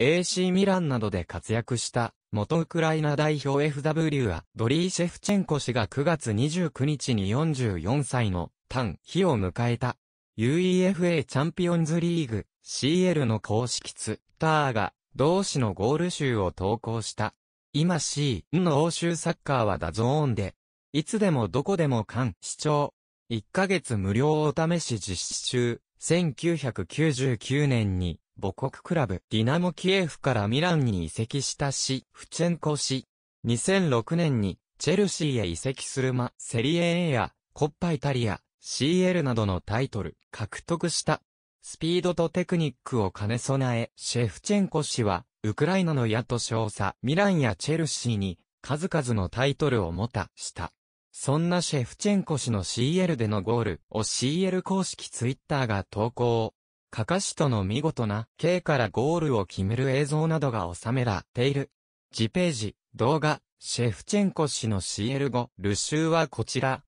AC ミランなどで活躍した元ウクライナ代表 FW アンドリー・シェフチェンコ氏が9月29日に44歳の誕生日を迎えた UEFA チャンピオンズリーグ CL の公式ツイッターが同氏のゴール集を投稿した。今 C の欧州サッカーは DAZN で、いつでもどこでも間視聴。1ヶ月無料お試し実施中。1999年に母国クラブディナモキエフからミランに移籍したシェフチェンコ氏。2006年にチェルシーへ移籍するま、セリエ A やコッパイタリア、CL などのタイトル獲得した。スピードとテクニックを兼ね備え、シェフチェンコ氏は、ウクライナの矢と少佐、ミランやチェルシーに、数々のタイトルを持た、した。そんなシェフチェンコ氏の CL でのゴールを CL 公式ツイッターが投稿。カカシとの見事な K からゴールを決める映像などが収められている。次ページ、動画、シェフチェンコ氏の CL5、ルシューはこちら。